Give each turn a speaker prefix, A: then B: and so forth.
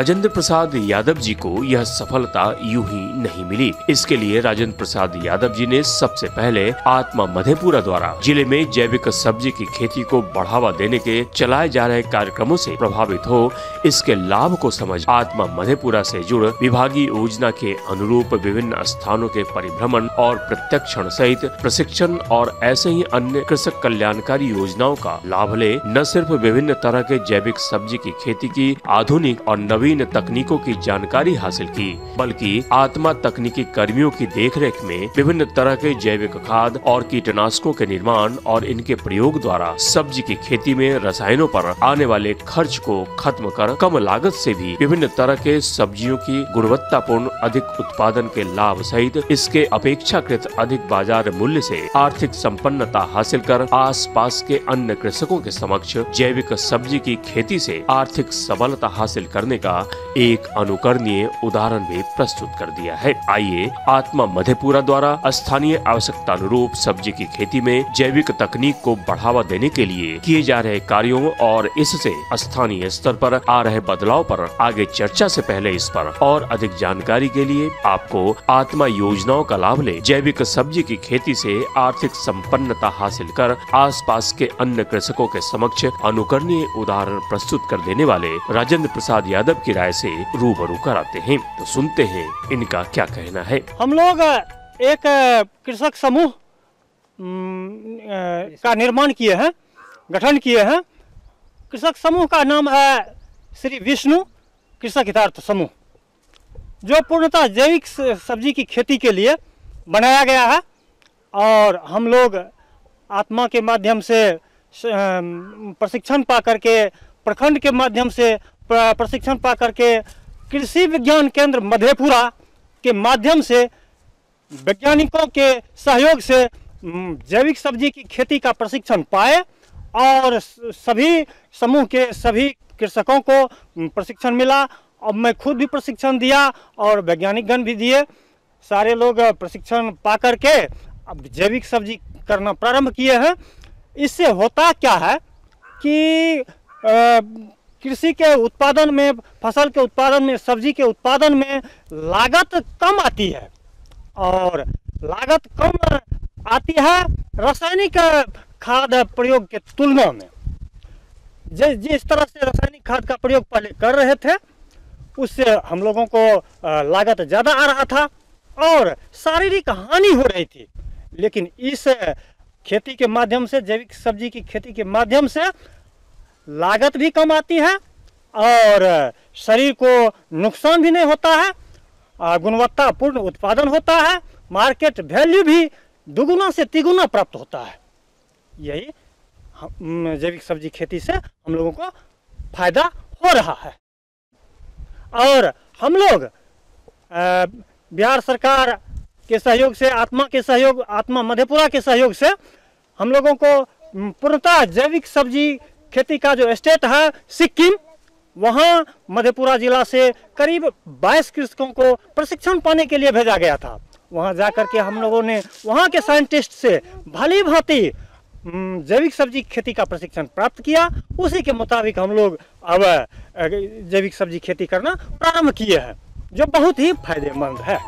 A: राजेंद्र प्रसाद यादव जी को यह सफलता यूँ ही नहीं मिली। इसके लिए राजेंद्र प्रसाद यादव जी ने सबसे पहले आत्मा मधेपुरा द्वारा ज़िले में जैविक सब्ज़ी की खेती को बढ़ावा देने के चलाए जा रहे कार्यक्रमों से प्रभावित हो, इसके लाभ को समझ आत्मा मधेपुरा से जुड़ विभागीय योजना के अनुरूप विभिन्न स्थानों के परिभ्रमण और प्रत्यक्षण सहित प्रशिक्षण और ऐसे ही अन्य कृषक कल्याणकारी योजनाओं का लाभ ले, न सिर्फ़ विभिन्न तरह के जैविक सब्ज़ी की खेती की आधुनिक और नवीन तकनीकों की जानकारी हासिल की, बल्कि आत्मा तकनीकी कर्मियों की देखरेख में विभिन्न तरह के जैविक खाद और कीटनाशकों के निर्माण और इनके प्रयोग द्वारा सब्ज़ी की खेती में रसायनों पर आने वाले खर्च को खत्म कर कम लागत से भी विभिन्न तरह के सब्जियों की गुणवत्तापूर्ण अधिक उत्पादन के लाभ सहित इसके अपेक्षाकृत अधिक बाज़ार मूल्य से आर्थिक संपन्नता हासिल कर आस पास के अन्य कृषकों के समक्ष जैविक सब्ज़ी की खेती से आर्थिक सबलता हासिल करने का एक अनुकरणीय उदाहरण भी प्रस्तुत कर दिया है। आइए आत्मा मधेपुरा द्वारा स्थानीय आवश्यकता अनुरूप सब्ज़ी की खेती में जैविक तकनीक को बढ़ावा देने के लिए किए जा रहे कार्यों और इससे स्थानीय स्तर पर आ रहे बदलाव पर आगे चर्चा से पहले इस पर और अधिक जानकारी के लिए आपको आत्मा योजनाओं का लाभ ले। जैविक सब्ज़ी की खेती से आर्थिक संपन्नता हासिल कर आसपास के अन्य कृषकों के समक्ष अनुकरणीय उदाहरण प्रस्तुत कर देने वाले राजेंद्र प्रसाद यादव की राय से रूबरू कराते हैं। तो सुनते हैं इनका क्या कहना है।
B: हम लोग एक कृषक समूह का निर्माण किए हैं, गठन किए हैं। कृषक समूह का नाम है श्री विष्णु कृषक हितार्थ समूह, जो पूर्णतः जैविक सब्ज़ी की खेती के लिए बनाया गया है। और हम लोग आत्मा के माध्यम से प्रशिक्षण पा करके प्रखंड के माध्यम से प्रशिक्षण पा करके कृषि विज्ञान केंद्र मधेपुरा के माध्यम से वैज्ञानिकों के सहयोग से जैविक सब्ज़ी की खेती का प्रशिक्षण पाए और सभी समूह के सभी कृषकों को प्रशिक्षण मिला। और मैं खुद भी प्रशिक्षण दिया और वैज्ञानिक गण भी दिए। सारे लोग प्रशिक्षण पा करके अब जैविक सब्ज़ी करना प्रारंभ किए हैं। इससे होता क्या है कि अ, कृषि के उत्पादन में, फ़सल के उत्पादन में, सब्ज़ी के उत्पादन में लागत कम आती है। और लागत कम आती है रासायनिक खाद प्रयोग के तुलना में। जिस जिस तरह से रासायनिक खाद का प्रयोग पहले कर रहे थे, उससे हम लोगों को लागत ज़्यादा आ रहा था और शारीरिक हानि हो रही थी। लेकिन इस खेती के माध्यम से, जैविक सब्ज़ी की खेती के माध्यम से लागत भी कम आती है और शरीर को नुकसान भी नहीं होता है गुणवत्तापूर्ण उत्पादन होता है, मार्केट वैल्यू भी दुगुना से तिगुना प्राप्त होता है। यही जैविक सब्ज़ी खेती से हम लोगों को फ़ायदा हो रहा है। और हम लोग बिहार सरकार के सहयोग से, आत्मा के सहयोग, आत्मा मधेपुरा के सहयोग से हम लोगों को पूर्णतः जैविक सब्ज़ी खेती का जो स्टेट है, सिक्किम, वहाँ मधेपुरा जिला से करीब 22 कृषकों को प्रशिक्षण पाने के लिए भेजा गया था। वहाँ जा कर के हम लोगों ने, वहाँ के साइंटिस्ट से भली भांति जैविक सब्ज़ी खेती का प्रशिक्षण प्राप्त किया। उसी के मुताबिक हम लोग अब जैविक सब्ज़ी खेती करना प्रारंभ किए हैं, जो बहुत ही फ़ायदेमंद है।